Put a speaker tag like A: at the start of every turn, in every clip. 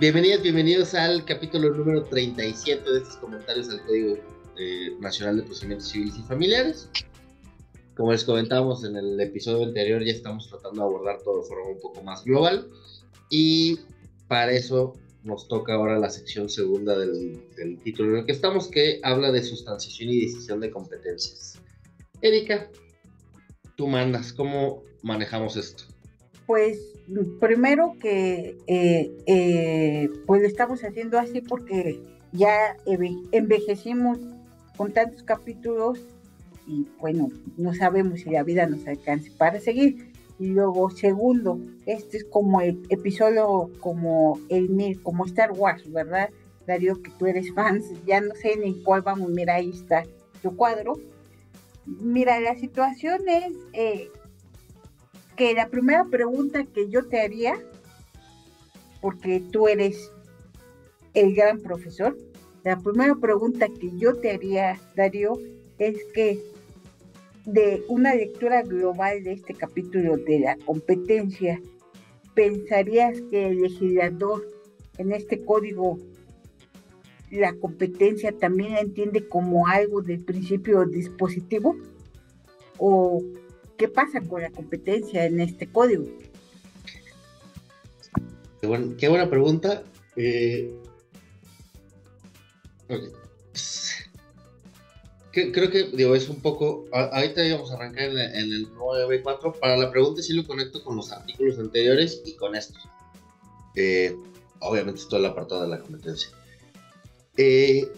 A: Bienvenidos, bienvenidos al capítulo número 37 de estos comentarios al Código eh, Nacional de Procedimientos Civiles y Familiares. Como les comentábamos en el episodio anterior, ya estamos tratando de abordar todo de forma un poco más global y para eso nos toca ahora la sección segunda del, del título en el que estamos, que habla de sustanciación y decisión de competencias. Erika, tú mandas, ¿cómo manejamos esto?
B: Pues primero que eh, eh, pues lo estamos haciendo así porque ya envejecimos con tantos capítulos y bueno, no sabemos si la vida nos alcance para seguir. Y luego, segundo, este es como el episodio como el como Star Wars, ¿verdad? Darío, que tú eres fan, ya no sé ni cuál vamos, mira, ahí está tu cuadro. Mira, la situación es, eh, que la primera pregunta que yo te haría, porque tú eres el gran profesor, la primera pregunta que yo te haría, Darío, es que de una lectura global de este capítulo de la competencia, ¿pensarías que el legislador en este código la competencia también la entiende como algo del principio dispositivo? ¿O ¿Qué pasa con la competencia en este código?
A: Qué, buena pregunta. Eh, creo que digo, es un poco. Ahorita íbamos a arrancar en, el 9.4. Para la pregunta, sí lo conecto con los artículos anteriores y con esto. Eh, obviamente, es todo el apartado de la competencia. Eh,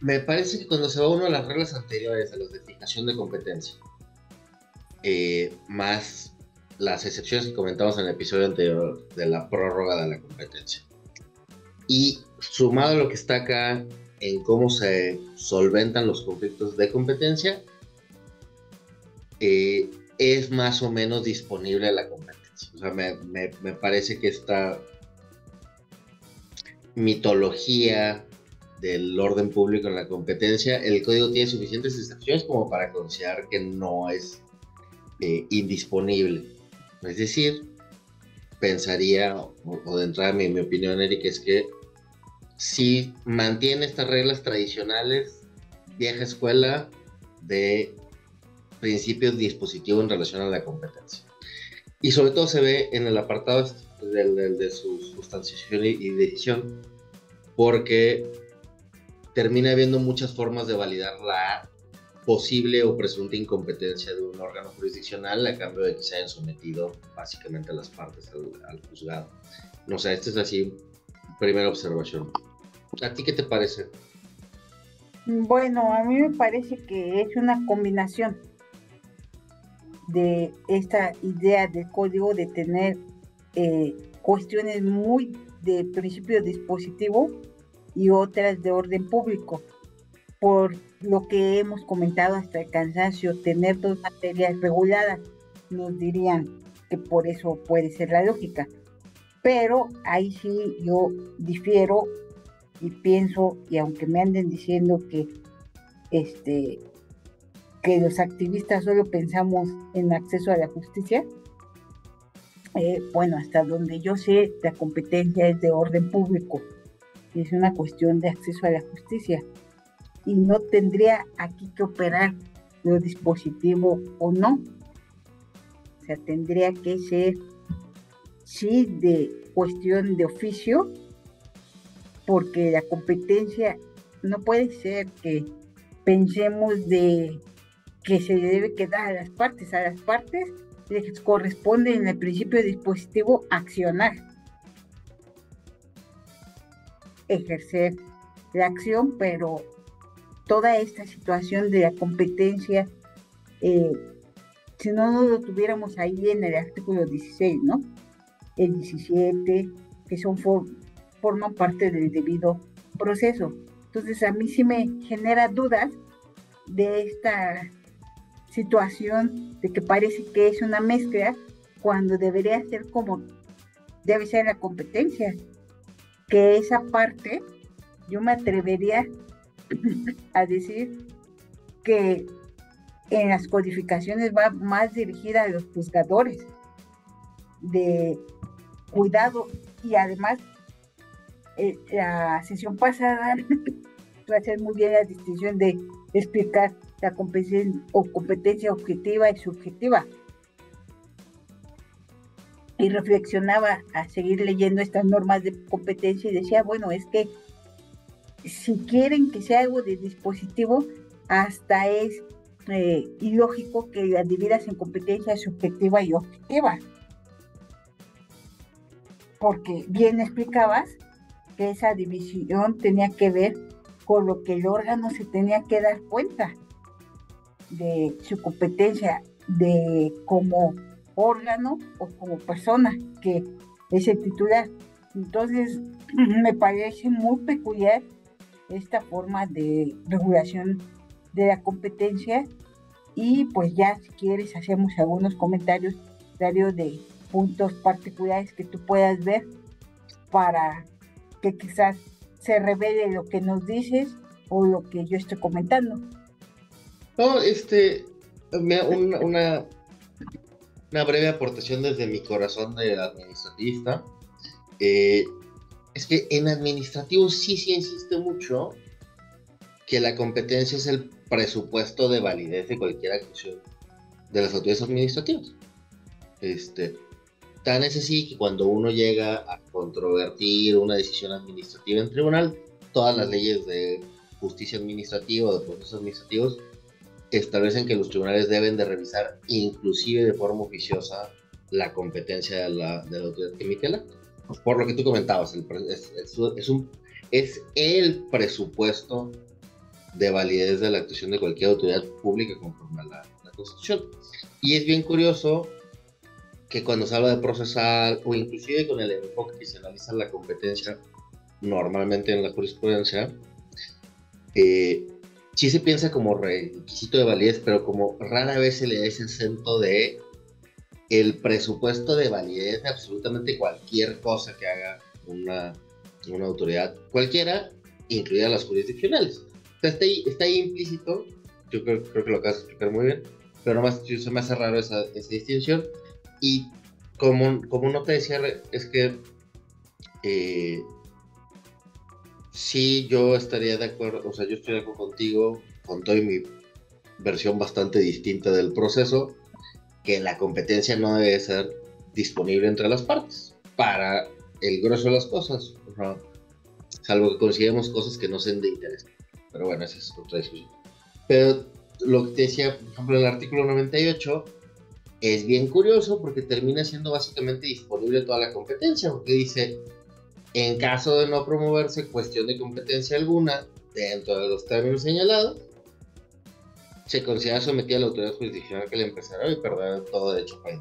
A: me parece que cuando se va uno a las reglas anteriores, a las de fijación de competencia, eh, más las excepciones que comentamos en el episodio anterior de la prórroga de la competencia. Y sumado a lo que está acá en cómo se solventan los conflictos de competencia, eh, es más o menos disponible la competencia. O sea, me, me parece que esta mitología del orden público en la competencia, el código tiene suficientes excepciones como para considerar que no es eh, indisponible. Es decir, pensaría, o, de entrada mi, mi opinión, Eric, es que si mantiene estas reglas tradicionales, vieja escuela de principios dispositivos en relación a la competencia. Y sobre todo se ve en el apartado del, de su sustanciación y decisión, porque termina habiendo muchas formas de validar la posible o presunta incompetencia de un órgano jurisdiccional a cambio de que se hayan sometido básicamente las partes al, juzgado. No sé, esta es así, primera observación. ¿A ti qué te parece?
B: Bueno, a mí me parece que es una combinación de esta idea del código de tener eh, cuestiones muy de principio dispositivo y otras de orden público. Por lo que hemos comentado hasta el cansancio, tener dos materias reguladas, nos dirían que por eso puede ser la lógica. Pero ahí sí yo difiero y pienso, y aunque me anden diciendo que este que los activistas solo pensamos en acceso a la justicia, eh, bueno, hasta donde yo sé, la competencia es de orden público, y es una cuestión de acceso a la justicia y no tendría aquí que operar los dispositivos o no. O sea, tendría que ser, sí, de cuestión de oficio, porque la competencia no puede ser que pensemos de que se debe quedar a las partes, a las partes les corresponde en el principio de dispositivo accionar, ejercer la acción, pero toda esta situación de la competencia, eh, si no, no lo tuviéramos ahí en el artículo 16, ¿no? El 17, que son forman parte del debido proceso. Entonces a mí sí me genera dudas de esta situación de que parece que es una mezcla cuando debería ser como debe ser la competencia, que esa parte yo me atrevería a decir que en las codificaciones va más dirigida a los juzgadores de cuidado y además eh, la sesión pasada tú haces muy bien la distinción de explicar la competencia, o competencia objetiva y subjetiva. Y reflexionaba a seguir leyendo estas normas de competencia y decía, bueno, es que si quieren que sea algo de dispositivo, hasta es eh, ilógico que las dividas en competencia subjetiva y objetiva. Porque bien explicabas que esa división tenía que ver con lo que el órgano se tenía que dar cuenta de su competencia de como órgano o como persona que es el titular. Entonces, me parece muy peculiar esta forma de regulación de la competencia y pues ya si quieres hacemos algunos comentarios, Dario, de puntos particulares que tú puedas ver para que quizás se revele lo que nos dices o lo que yo estoy comentando.
A: No, este, una, una, una breve aportación desde mi corazón de administrativista. Eh, es que en administrativo sí se insiste mucho que la competencia es el presupuesto de validez de cualquier acción de las autoridades administrativas. Este, tan es así que cuando uno llega a controvertir una decisión administrativa en tribunal, todas las leyes de justicia administrativa o de procesos administrativos establecen que los tribunales deben de revisar inclusive de forma oficiosa la competencia de la, de la autoridad que emite el acto. Por lo que tú comentabas, es, el presupuesto de validez de la actuación de cualquier autoridad pública conforme a la, la, Constitución. Y es bien curioso que cuando se habla de procesal o inclusive con el enfoque que se analiza la competencia normalmente en la jurisprudencia, eh, sí se piensa como requisito de validez, pero como rara vez se le da ese acento de el presupuesto de validez de absolutamente cualquier cosa que haga una, una autoridad cualquiera, incluidas las jurisdiccionales. está, ahí, está ahí implícito, yo creo, creo, que lo acabas de explicar muy bien, pero nomás se me hace raro esa, esa distinción. Y como, como no te decía, es que eh, sí, yo estaría de acuerdo, o sea, yo estoy de acuerdo contigo, con toda mi versión bastante distinta del proceso, que la competencia no debe ser disponible entre las partes para el grueso de las cosas, salvo que consideremos cosas que no sean de interés. Pero bueno, esa es otra discusión. Pero lo que te decía, por ejemplo, el artículo 98 es bien curioso porque termina siendo básicamente disponible toda la competencia, porque dice, en caso de no promoverse cuestión de competencia alguna dentro de los términos señalados, se considera sometida a la autoridad jurisdiccional que le empezará y perder todo derecho para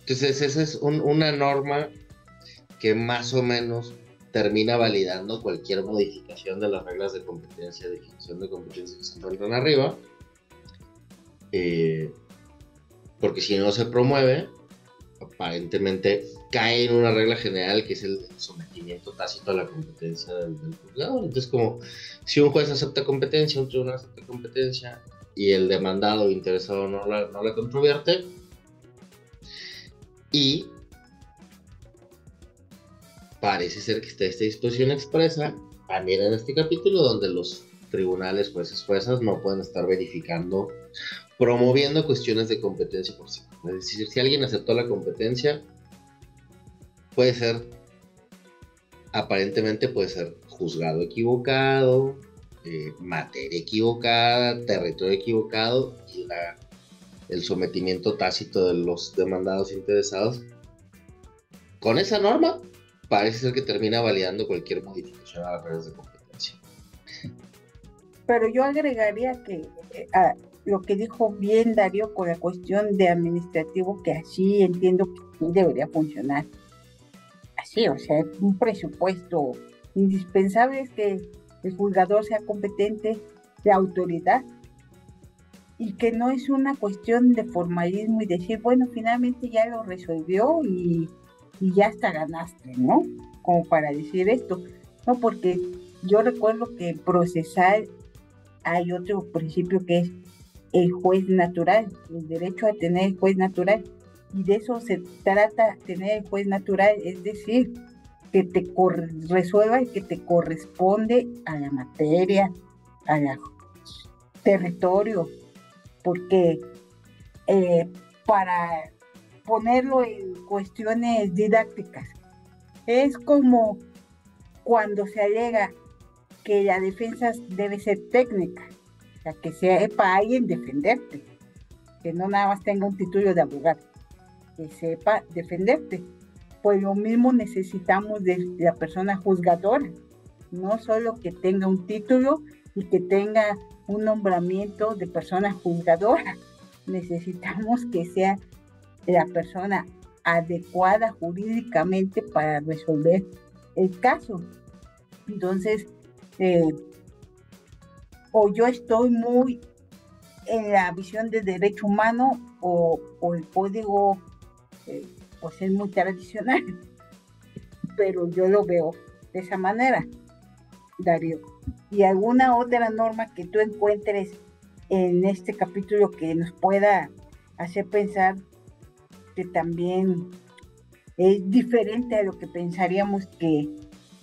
A: Entonces, esa es una norma que más o menos termina validando cualquier modificación de las reglas de competencia, de definición de competencia que se encuentran arriba. Eh, porque si no se promueve, aparentemente cae en una regla general que es el sometimiento tácito a la competencia del, juzgador. Entonces, como si un juez acepta competencia, un tribunal acepta competencia y el demandado o interesado no la, no la controvierte, y parece ser que está esta disposición expresa también en este capítulo donde los tribunales, jueces, juezas no pueden estar verificando, promoviendo cuestiones de competencia por sí. Es decir, si alguien aceptó la competencia, puede ser, aparentemente puede ser juzgado equivocado, eh, materia equivocada, territorio equivocado y el sometimiento tácito de los demandados interesados. Con esa norma, parece ser que termina validando cualquier modificación a las reglas de competencia.
B: Pero yo agregaría que eh, lo que dijo bien Darío con la cuestión de administrativo, que así entiendo que debería funcionar así, o sea, un presupuesto indispensable es que el juzgador sea competente de autoridad y que no es una cuestión de formalismo y decir, bueno, finalmente ya lo resolvió y, y ya hasta ganaste, ¿no? Como para decir esto, no, porque yo recuerdo que en procesal hay otro principio que es el juez natural, el derecho a tener el juez natural y de eso se trata tener el juez natural, es decir, que te resuelva y que te corresponde a la materia, al territorio, porque eh, para ponerlo en cuestiones didácticas, es como cuando se alega que la defensa debe ser técnica, o sea, que sepa alguien defenderte, que no nada más tenga un título de abogado, que sepa defenderte. Pues lo mismo necesitamos de la persona juzgadora, no solo que tenga un título y que tenga un nombramiento de persona juzgadora, necesitamos que sea la persona adecuada jurídicamente para resolver el caso. Entonces, eh, o yo estoy muy en la visión de derecho humano o, el código pues es muy tradicional, pero yo lo veo de esa manera, Darío. ¿Y alguna otra norma que tú encuentres en este capítulo que nos pueda hacer pensar que también es diferente a lo que pensaríamos que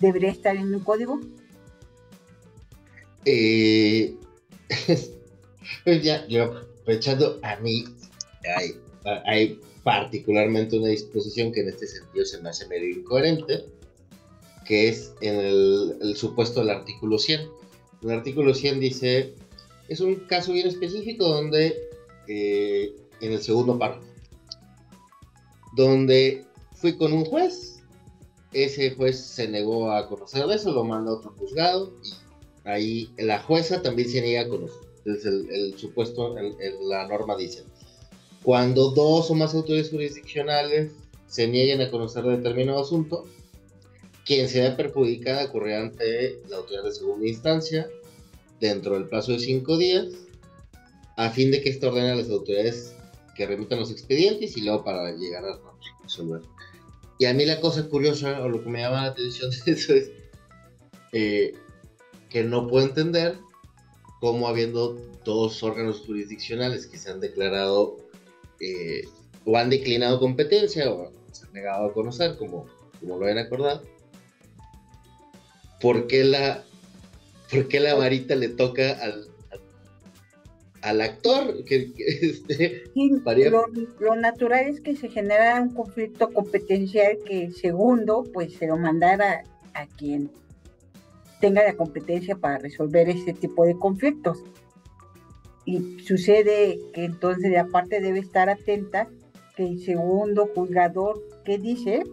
B: debería estar en un código?
A: Eh, pues ya, yo aprovechando a mí, hay, hay particularmente una disposición que en este sentido se me hace medio incoherente, que es en el, supuesto del artículo 100. El artículo 100 dice, es un caso bien específico donde, eh, en el segundo párrafo, donde fui con un juez, ese juez se negó a conocer eso, lo manda otro juzgado y ahí la jueza también se niega a conocer. Entonces el, supuesto, la norma dice, cuando dos o más autoridades jurisdiccionales se nieguen a conocer determinado asunto, quien se perjudicada ocurrirá ante la autoridad de segunda instancia dentro del plazo de cinco días, a fin de que ésta ordene a las autoridades que remitan los expedientes y luego para llegar a resolver. Y a mí la cosa curiosa, o lo que me llama la atención de eso es eh, que no puedo entender cómo habiendo dos órganos jurisdiccionales que se han declarado eh, o han declinado competencia o se han negado a conocer, como, como lo han acordado, ¿por qué la, por qué la varita le toca al, al actor. Que, este,
B: lo, natural es que se genera un conflicto competencial que segundo, pues se lo mandara a quien tenga la competencia para resolver ese tipo de conflictos. Y sucede que entonces la parte debe estar atenta que el segundo juzgador, ¿qué dice?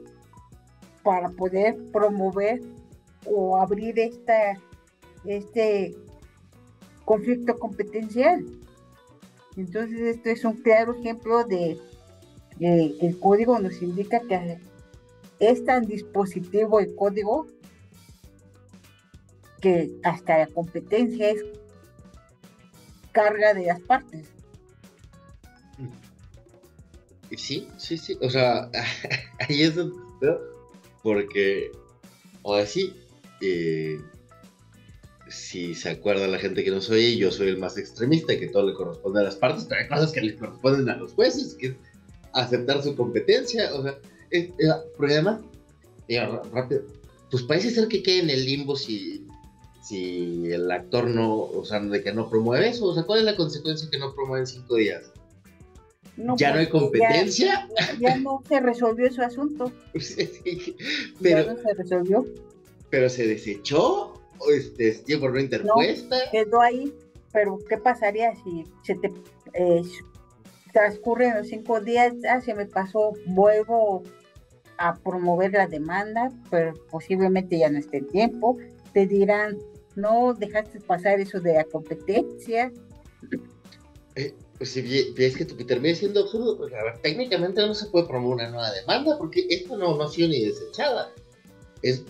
B: Para poder promover o abrir esta, este conflicto competencial. Entonces, esto es un claro ejemplo de que el código nos indica que es tan dispositivo el código que hasta la competencia es carga de las partes.
A: Sí, sí, sí. O sea, ahí es donde porque, o así, eh, si se acuerda la gente que no soy, yo soy el más extremista, que todo le corresponde a las partes, pero hay cosas que le corresponden a los jueces, que es aceptar su competencia, o sea, es, porque además, rápido, pues parece ser que quede en el limbo si, si el actor no, o sea, de que no promueve eso, o sea, ¿cuál es la consecuencia que no promueve en cinco días? ¿Ya no hay competencia?
B: Ya, no se resolvió su asunto.
A: pero,
B: ya no se resolvió.
A: Pero se desechó este, tiempo no interpuesta.
B: quedó ahí, pero ¿qué pasaría si se te eh, transcurren los cinco días? Ah, se me pasó, vuelvo a promover la demanda, pero posiblemente ya no esté en tiempo. Te dirán, no dejaste pasar eso de la competencia.
A: Eh, pues si ves que termina siendo absurdo, pues a ver, técnicamente no se puede promover una nueva demanda porque esto no, no ha sido ni desechada. Es,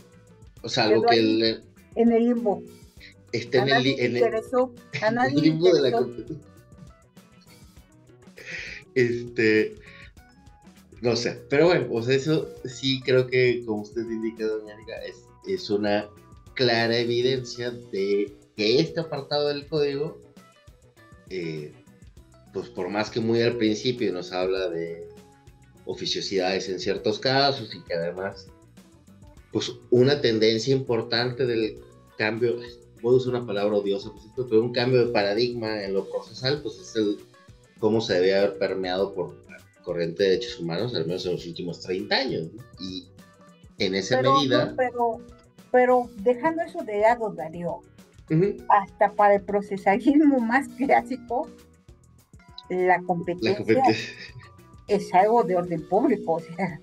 A: o sea, algo que el,
B: en el limbo.
A: Está en el, en el, limbo de la competencia. Este, no sé, pero bueno, pues eso sí creo que, como usted indica, doña Erika, es, es una clara evidencia de que este apartado del código, eh, pues por más que muy al principio nos habla de oficiosidades en ciertos casos y que además pues una tendencia importante del cambio, puedo usar una palabra odiosa, pero un cambio de paradigma en lo procesal, pues es el cómo se debe haber permeado por la corriente de derechos humanos, al menos en los últimos 30 años. Y en esa medida...
B: pero, pero dejando eso de lado, Darío, hasta para el procesalismo más clásico, la competencia, es algo de orden público. O sea,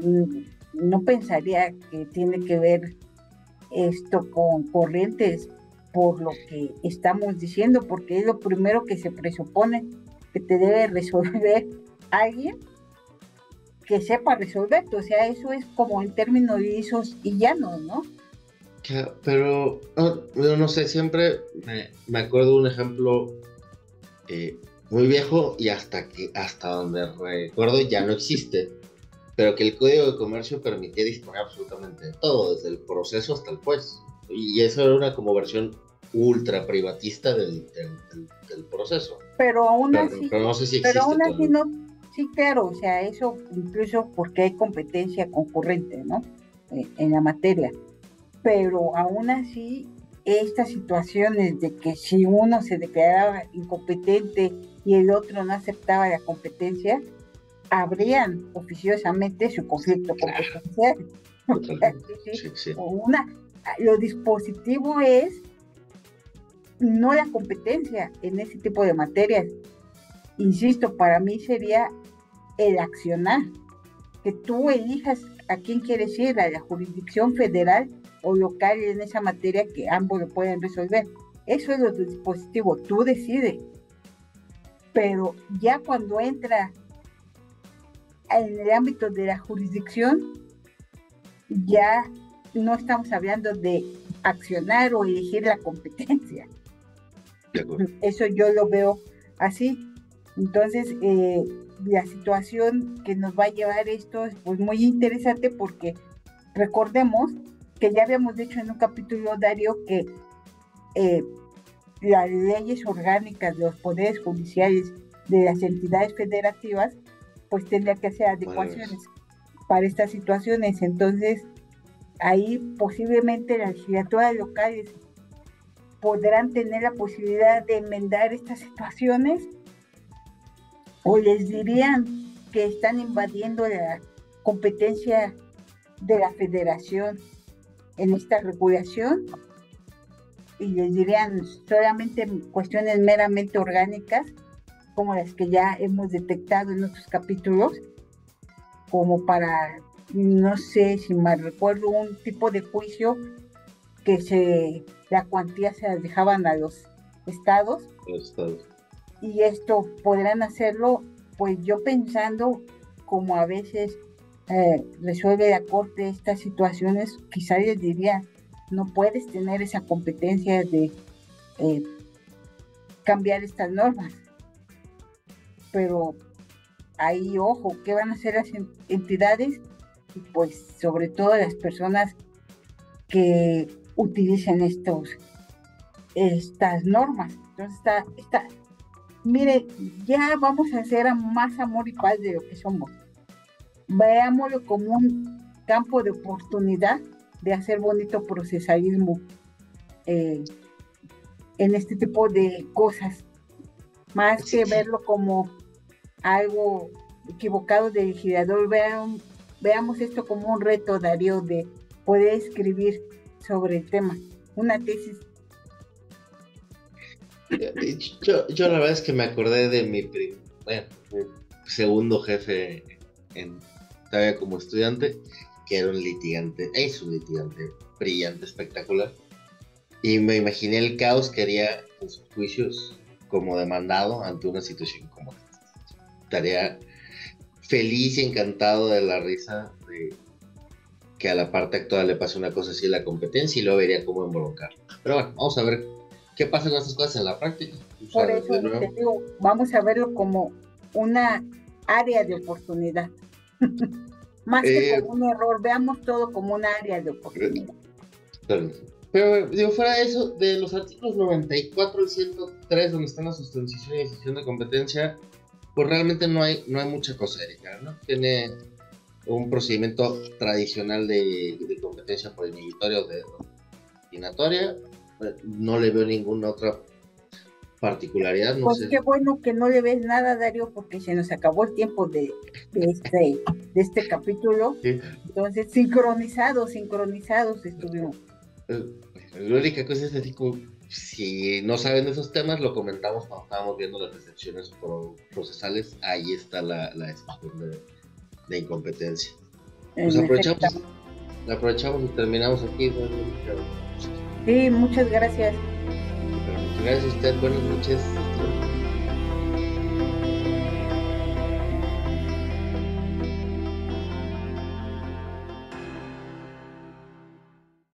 B: mm, no pensaría que tiene que ver esto con corrientes por lo que estamos diciendo, porque es lo primero que se presupone que te debe resolver alguien que sepa resolver. O sea, eso es como en términos lisos y llanos, ¿no?
A: Pero, no, no sé, siempre me, acuerdo de un ejemplo eh, muy viejo y hasta que hasta donde recuerdo ya no existe, pero que el Código de Comercio permitía disponer absolutamente de todo, desde el proceso hasta el juez. Y eso era una como versión ultra privatista del, del, proceso.
B: Pero aún así, pero no sé si pero aún así no, sí, claro, o sea, eso incluso porque hay competencia concurrente, ¿no? Eh, en la materia. Pero aún así, estas situaciones de que si uno se declaraba incompetente y el otro no aceptaba la competencia, habrían oficiosamente su conflicto competencial. Una, lo dispositivo es no la competencia en ese tipo de materias. Insisto, para mí sería el accionar, que tú elijas a quién quieres ir, a la jurisdicción federal o local en esa materia que ambos lo pueden resolver. Eso es lo dispositivo, tú decides. Pero ya cuando entra en el ámbito de la jurisdicción, ya no estamos hablando de accionar o elegir la competencia. Eso yo lo veo así. Entonces, eh, la situación que nos va a llevar esto es pues, muy interesante porque recordemos que ya habíamos dicho en un capítulo, Dario, que eh, las leyes orgánicas de los poderes judiciales de las entidades federativas pues tendría que hacer adecuaciones para estas situaciones. Entonces, ahí posiblemente las legislaturas locales podrán tener la posibilidad de enmendar estas situaciones o les dirían que están invadiendo la competencia de la federación en esta regulación y les dirían solamente cuestiones meramente orgánicas como las que ya hemos detectado en otros capítulos, como para, no sé si mal recuerdo, un tipo de juicio que se la cuantía se las dejaban a los estados. Y esto podrán hacerlo, pues yo pensando como a veces eh, resuelve la corte estas situaciones, quizá les diría, no puedes tener esa competencia de eh, cambiar estas normas pero ahí, ojo, ¿qué van a hacer las entidades? Pues sobre todo las personas que utilicen estos, estas normas. Entonces está, está, mire, ya vamos a hacer más amor y paz de lo que somos. Veámoslo como un campo de oportunidad de hacer bonito procesalismo eh, en este tipo de cosas, más que verlo como algo equivocado del legislador, vean, veamos esto como un reto, Darío, de poder escribir sobre el tema, una tesis.
A: Yo, la verdad es que me acordé de mi, segundo jefe en, todavía como estudiante, que era un litigante, es un litigante brillante, espectacular. Y me imaginé el caos que haría en sus juicios como demandado ante una situación como esta estaría feliz y encantado de la risa de que a la parte actual le pase una cosa así en la competencia y luego vería cómo embroncar. Pero bueno, vamos a ver qué pasa con estas cosas en la práctica.
B: Por eso te digo, vamos a verlo como una área de oportunidad. Más que eh, como un error, veamos todo como una área de oportunidad.
A: Pero, digo, fuera de eso, de los artículos 94 al 103, donde están la sustanciación y decisión de competencia, pues realmente no hay, no hay mucha cosa, Erika, ¿no? Tiene un procedimiento tradicional de, competencia por inhibitoria o de ordinatoria. No le veo ninguna otra particularidad. No
B: pues qué bueno que no le ves nada, Darío, porque se nos acabó el tiempo de, este, de este capítulo. Entonces, sincronizados, sincronizados estuvimos.
A: Eh, la única cosa es así como, si no saben esos temas, lo comentamos cuando estábamos viendo las excepciones procesales. Ahí está la, la de, de, incompetencia. Pues aprovechamos, aprovechamos y terminamos aquí.
B: Sí, muchas gracias.
A: Gracias a usted, buenas noches.